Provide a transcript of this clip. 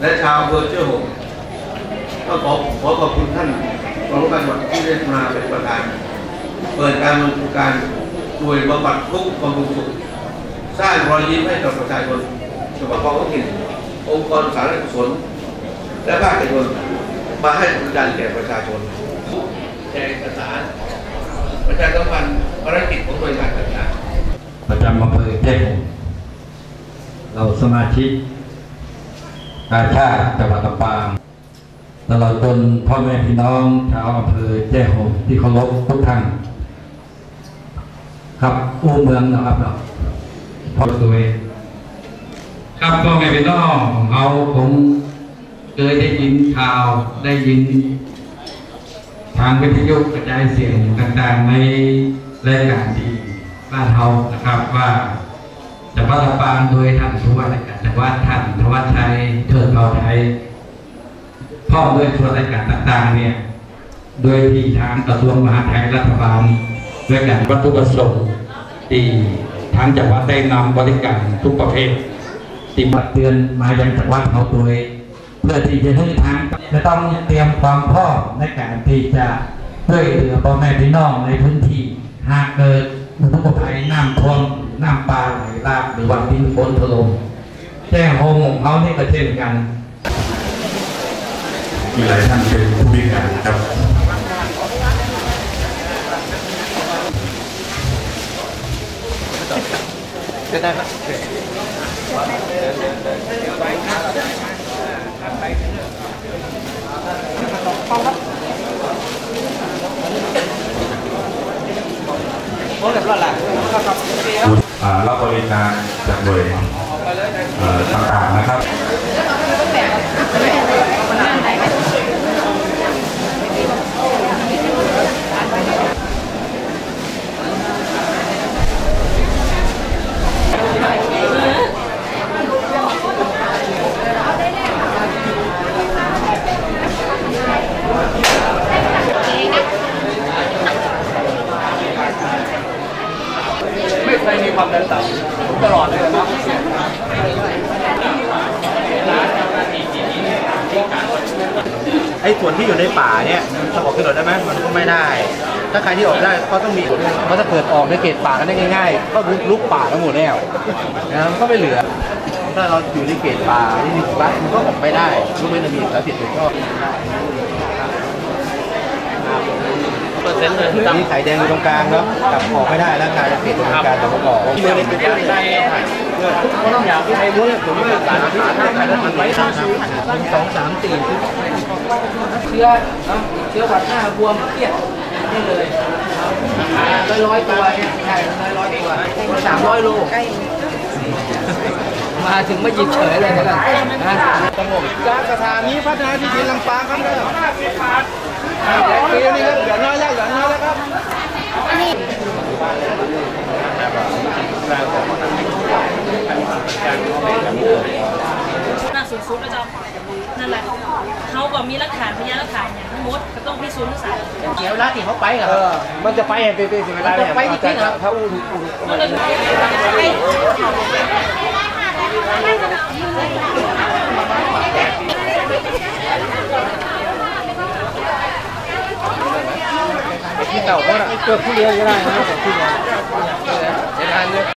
และชาวอำเภอเชื่อหงก็ขอขอขอบคุณท่านรองผู้การจังหวัดที่ได้มาเป็นประธาน เปิดการดำเนินการหน่วยบำบัดทุกข์บำรุงสุขสร้างรอยยิ้มให้กับประชาชนจังหวัดท้องถิ่นองค์กรสาธารณกุศลและภาคเอกชนมาให้บริการแก่ประชาชนแจกเอกสารประชาสัมพันธ์ภารกิจของหน่วยงานต่างๆประจำอำเภอแจ้ห่มเราสมาชิก กาชาติจังหวัดลำปางตลอดจนพ่อแม่พี่น้องชาวอำเภอแจ้ห่มที่เคารพทุกท่านครับอู้เมืองนะครับเนาพอตัวเองครับพ่อแม่พี่น้องเอาผมเคยได้ยินข่าวได้ยิน ทางวิทยุกระจายเสียงต่างๆในรายการที่บ้านเฮานะครับว่า จังหวัดลำปางโดยท่านผู้ว่าราชการจังหวัดท่านธวัชชัยเทิดเผ่าไทยพร้อมด้วยส่วนราชการต่างๆเนี่ย โดยที่ทางกระทรวงมหาดไทยรัฐบาลด้วยกันวัตถุประสงค์ที่ทางจังหวัดได้นำบริการทุกประเภทที่มาเตือนมายังจังหวัดเขาโดยเพื่อที่จะให้ทางจะต้องเตรียมความพร้อมในการที่จะช่วยเหลือพ่อแม่พี่น้องในพื้นที่หากเกิดอุทกภัยน้ำท่วมน้ำป่าไหล ลากหรือว่าดินโคลนถล่มแจ้งโฮมของเขานี่ก็เช่นกัน มีหลายท่านเป็นผู้พิการนะครับอ่ารับ รับบริการจากหน่วยต่างๆนะครับ ไม่เคยมีความดันต่ำตลอดเลยนะครับ ไอ้ส่วนที่อยู่ในป่าเนี่ยจะออกถนนได้ไหมมันก็ไม่ได้ ถ้าใครที่ออกได้ก็ต้องมีเพราะถ้าเกิดออกในเขตป่ากันได้ง่ายๆ ก็ลุกป่าทั้งหมดแล้วนะมันก็ไม่เหลือ ถ้าเราอยู่ในเขตป่าที่มีรัฐมันก็ออกไม่ได้ยกเว้นจะมีสารสิทธิ์ก็เปอร์เซ็นต์เลยมีไข่แดงอยู่ตรงกลางครับกลับออกไม่ได้แล้วกลายเป็นเขตตรงกลางแต่ก็บอกที่ไม่ได้เป็นการได้ก็ต้ องอยากที่ไอ้รู้เลยผมไม่ได้การที่ใครแล้วมันไหลทางหนึ่งสองสามสี่เชื้อเนาะเชื้อหวัดหน้าบวมเครียดนี่เลยร้อยร้อยตัวใช่ร้อยร้อยตัวสามร้อยโลมาถึงไม่หยิบเฉยเลยนะนะสงบจากสถานีพัฒนาที่ดินลำปางครับเนี่ยปีนี้ครับเหลือน้อยแล้วเหลือน้อยแล้วครับ หน้าสูงสุดแล้วจะนั่นแหละเขาก็มีหลักฐานพยานหลักฐานอย่างทั้งหมดก็ต้องพิสูจน์ที่ศาลเดี๋ยวลาที่เขาไปเหรอมันจะไปเห็นเปีปีสิเวลาเนี่ยไปจริงๆเหรอถ้าอู้อู้มันเลยที่เก่าก็เกิดผู้เลี้ยงก็ได้นะที่เลี้ยง